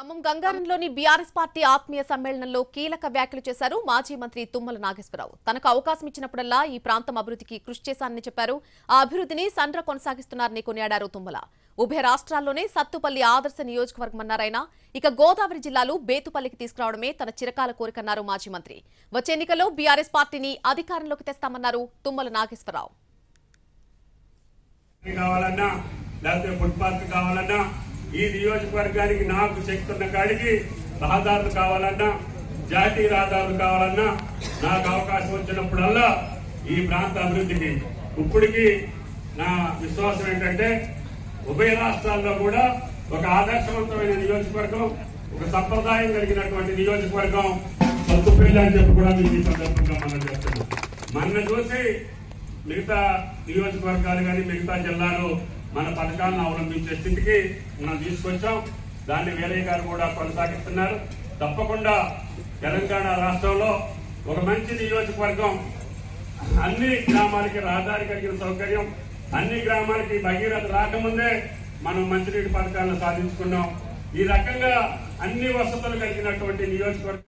Khammam గంగారంలోని BRS party ఆత్మీయ సమ్మేళనంలో కీలక వ్యాఖ్యలు చేశారు మాజీ మంత్రి తుమ్మల నాగేశ్వరరావు. తనకు అవకాశం ఇచ్చినప్పుడల్లా ఈ ప్రాంతం అభివృద్ధికి కృషి చేశానని చెప్పారు. ఆ అభివృద్ధిని సండ్ర కొనసాగిస్తున్నారని కొనియాడారు తుమ్మల. ఉభయ రాష్ట్రాల్లోనే సత్తుపల్లి ఆదర్శ నియోజకవర్గమన్నారాయన ఇక గోదావరి జిల్లాలు బేతుపల్లికి తీసుకురావడమే తన చిరకాల కోరికన్నారు మాజీ మంత్రి. వచ్చే ఎన్నికల్లో బీఆర్ఎస్ పార్టీని అధికారంలోకి తెస్తామన్నారు తుమ్మల నాగేశ్వరరావు. ఈ నియోజకవర్గానికి నాకు శక్తి ఉన్న కాడికి రహదారులు కావాలన్నా జాతీయ రహదారులు కావాలన్నా నాకు అవకాశం వచ్చినప్పుడల్లా ఈ ప్రాంత అభివృద్ధికి ఇప్పటికి నా విశ్వాసం ఏంటంటే ఉభయ రాష్ట్రాల్లో కూడా ఒక ఆదర్శవంతమైన నియోజకవర్గం ఒక సంప్రదాయం కలిగినటువంటి నియోజకవర్గం సొంతపల్లి అని చెప్పి కూడా మీకు ఈ సందర్భంగా మనం చెప్తున్నాం. మన చూసి మిగతా నియోజకవర్గాలు కానీ మిగతా జిల్లాలు మన పథకాలను అవలంబించే స్థితికి మనం తీసుకొచ్చాం. దాన్ని వేరే గారు కూడా కొనసాగిస్తున్నారు. తప్పకుండా తెలంగాణ రాష్ట్రంలో ఒక మంచి నియోజకవర్గం అన్ని గ్రామాలకి రహదారి కలిగిన సౌకర్యం అన్ని గ్రామాలకి భగీరథ రాకముందే మనం మంచినీటి పథకాలను సాధించుకున్నాం. ఈ రకంగా అన్ని వసతులు కలిగినటువంటి నియోజకవర్గం